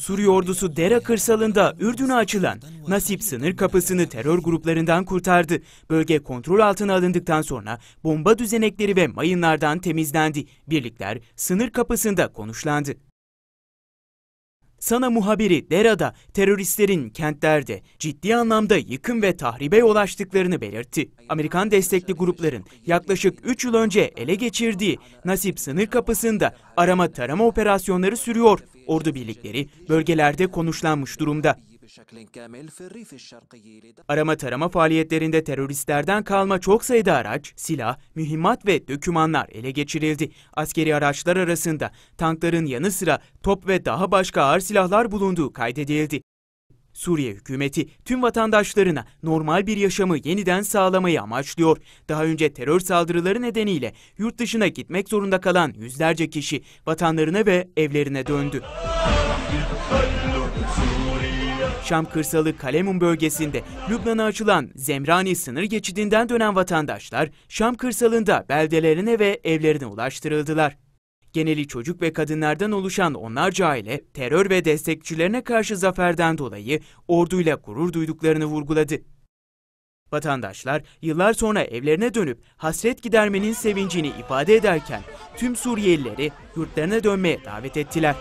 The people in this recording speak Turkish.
Suriye ordusu Dera kırsalında Ürdün'e açılan Nasip sınır kapısını terör gruplarından kurtardı. Bölge kontrol altına alındıktan sonra bomba düzenekleri ve mayınlardan temizlendi. Birlikler sınır kapısında konuşlandı. Sana muhabiri Dera'da teröristlerin kentlerde ciddi anlamda yıkım ve tahribe yol açtıklarını belirtti. Amerikan destekli grupların yaklaşık 3 yıl önce ele geçirdiği Nasip sınır kapısında arama tarama operasyonları sürüyor. Ordu birlikleri bölgelerde konuşlanmış durumda. Arama tarama faaliyetlerinde teröristlerden kalma çok sayıda araç, silah, mühimmat ve dökümanlar ele geçirildi. Askeri araçlar arasında tankların yanı sıra top ve daha başka ağır silahlar bulunduğu kaydedildi. Suriye hükümeti tüm vatandaşlarına normal bir yaşamı yeniden sağlamayı amaçlıyor. Daha önce terör saldırıları nedeniyle yurt dışına gitmek zorunda kalan yüzlerce kişi vatanlarına ve evlerine döndü. Şam kırsalı Kalemun bölgesinde Lübnan'a açılan Zemrani sınır geçidinden dönen vatandaşlar Şam kırsalında beldelerine ve evlerine ulaştırıldılar. Geneli çocuk ve kadınlardan oluşan onlarca aile terör ve destekçilerine karşı zaferden dolayı orduyla gurur duyduklarını vurguladı. Vatandaşlar yıllar sonra evlerine dönüp hasret gidermenin sevincini ifade ederken tüm Suriyelileri yurtlarına dönmeye davet ettiler.